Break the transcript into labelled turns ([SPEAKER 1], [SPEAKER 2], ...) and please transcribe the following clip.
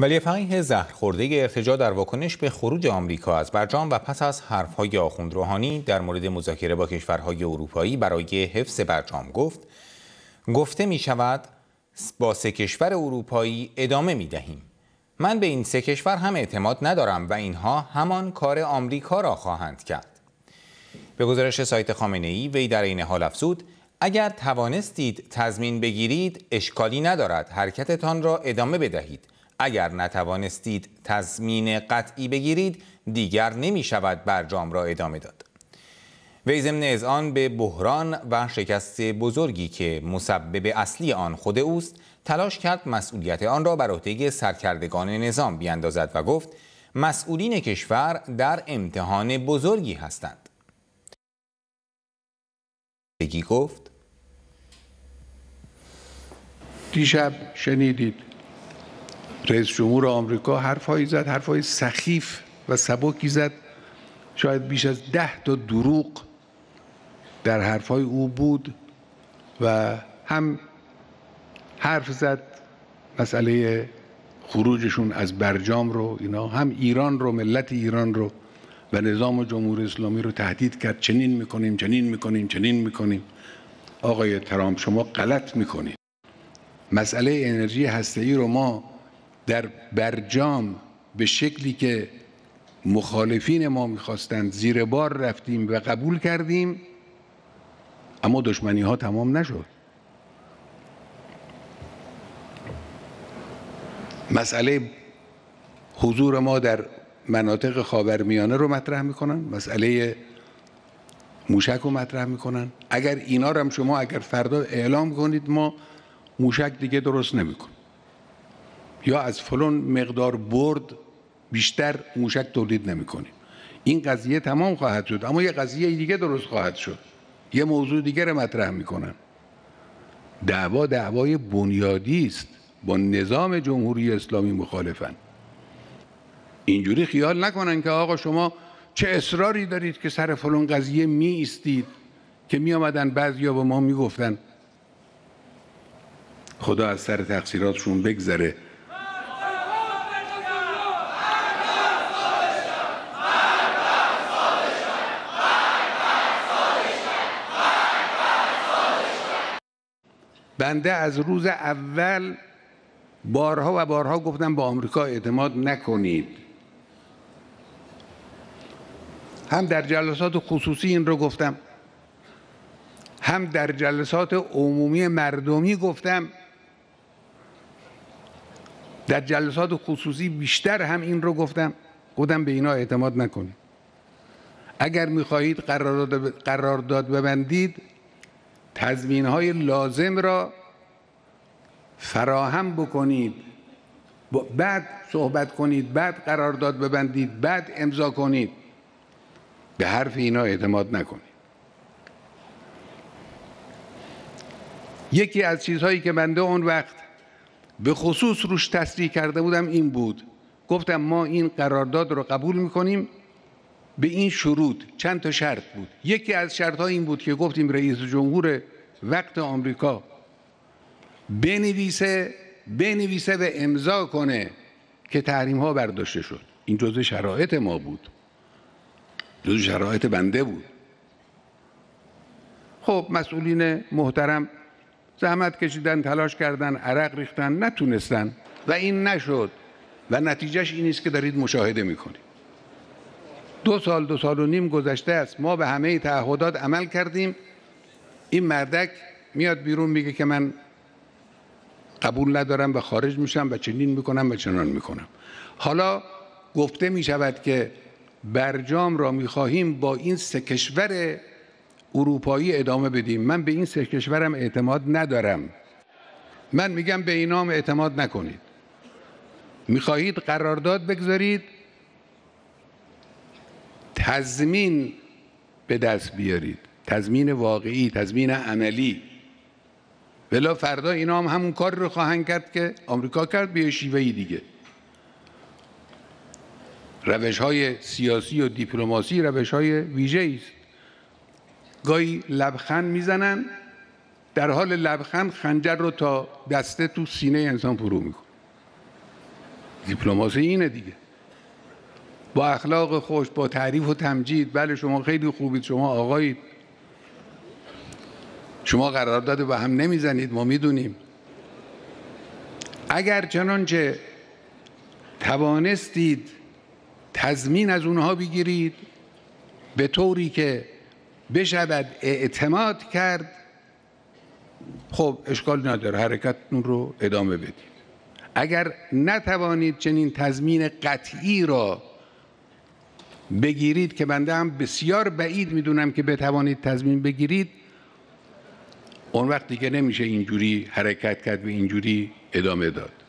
[SPEAKER 1] ولی فقیه زهرخورده ارتجا در واکنش به خروج آمریکا از برجام و پس از حرفهای آخوند روحانی در مورد مذاکره با کشورهای اروپایی برای حفظ برجام گفت گفته می شود با سه کشور اروپایی ادامه می دهیم من به این سه کشور هم اعتماد ندارم و اینها همان کار آمریکا را خواهند کرد. به گزارش سایت خامنه ای وی در این حال افزود اگر توانستید تضمین بگیرید اشکالی ندارد حرکتتان را ادامه بدهید. اگر نتوانستید تضمین قطعی بگیرید دیگر نمی شود برجام را ادامه داد. وی ضمن آن به بحران و شکست بزرگی که مسبب اصلی آن خود اوست تلاش کرد مسئولیت آن را بر عهده سرکردگان نظام بیاندازد و گفت مسئولین کشور در امتحان بزرگی هستند. بگی گفت
[SPEAKER 2] دیشب شنیدید. رئیس جمهور آمریکا حرفهایی زد حرفهای سخیف و سبکی زد. شاید بیش از ده تا دروغ در حرفهای او بود و هم حرف زد مسئله خروجشون از برجام رو اینا هم ایران رو ملت ایران رو و نظام جمهوری اسلامی رو تهدید کرد. چنین می‌کنیم چنین می‌کنیم چنین می‌کنیم. آقای ترامپ شما غلط می‌کنید. مسئله انرژی هسته‌ای رو ما در برجام به شکلی که مخالفین ما می‌خواستند زیر بار رفتیم و قبول کردیم اما دشمنی ها تمام نشد. مسئله حضور ما در مناطق خاورمیانه رو مطرح می‌کنن مسئله موشک رو مطرح می‌کنن. اگر اینا رو هم شما اگر فردا اعلام کنید ما موشک دیگه درست نمی‌کنیم. یا از فلان مقدار برد بیشتر موشک تولید نمی‌کنیم. این قضیه تمام خواهد شد اما یه قضیه دیگه درست خواهد شد. یه موضوع دیگه رو مطرح می‌کنن دعوا دعوای بنیادی است. با نظام جمهوری اسلامی مخالفن. اینجوری خیال نکنن که آقا شما چه اصراری دارید که سر فلان قضیه می استید که می آمدن بعضیا به ما می گفتن خدا از سر تقصیراتشون بگذره. بنده از روز اول بارها و بارها گفتم با آمریکا اعتماد نکنید. هم در جلسات خصوصی این رو گفتم هم در جلسات عمومی مردمی گفتم در جلسات خصوصی بیشتر هم این رو گفتم. گفتم به اینا اعتماد نکنید. اگر می‌خواهید قرارداد قرارداد ببندید تضمین های لازم را فراهم بکنید. بعد صحبت کنید بعد قرارداد ببندید بعد امضا کنید. به حرف اینا اعتماد نکنید. یکی از چیزهایی که بنده اون وقت به خصوص روش تصریح کرده بودم این بود. گفتم ما این قرارداد رو قبول می‌کنیم. به این شروط چند تا شرط بود. یکی از شرط ها این بود که گفتیم رئیس جمهور وقت آمریکا بنویسه بنویسه و امضا کنه که تحریم ها برداشته شد. این جزء شرایط ما بود. جزء شرایط بنده بود. خب مسئولین محترم زحمت کشیدن تلاش کردن عرق ریختن نتونستن و این نشد و نتیجهش این است که دارید مشاهده می‌کنید. دو سال دو سال و نیم گذشته است. ما به همه تعهدات عمل کردیم. این مردک میاد بیرون میگه که من قبول ندارم و خارج میشم و چنین می‌کنم و چنان می‌کنم. حالا گفته می‌شود که برجام را می‌خواهیم با این سه کشور اروپایی ادامه بدیم. من به این سه کشورم اعتماد ندارم. من میگم به اینام اعتماد نکنید. می‌خواهید قرارداد بگذارید تضمین به دست بیارید. تضمین واقعی تضمین عملی. ولی فردا اینا هم همون کار رو خواهند کرد که آمریکا کرد به شیوهی دیگه. روش های سیاسی و دیپلماسی روش های ویژه است. گاهی لبخند می‌زنن در حال لبخند خنجر رو تا دسته تو سینه انسان فرو میکن دیپلماسی اینه دیگه. با اخلاق خوش با تعریف و تمجید بله شما خیلی خوبید شما آقایید. شما قرارداد به هم نمی‌زنید ما می‌دونیم. اگر چنانچه توانستید تضمین از اونها بگیرید به طوری که بشود اعتماد کرد خب اشکال نداره حرکتتون رو ادامه بدید. اگر نتوانید چنین تضمین قطعی را بگیرید که بنده هم بسیار بعید می‌دونم که بتوانید تضمین بگیرید اون وقت دیگه نمیشه اینجوری حرکت کرد و اینجوری ادامه داد.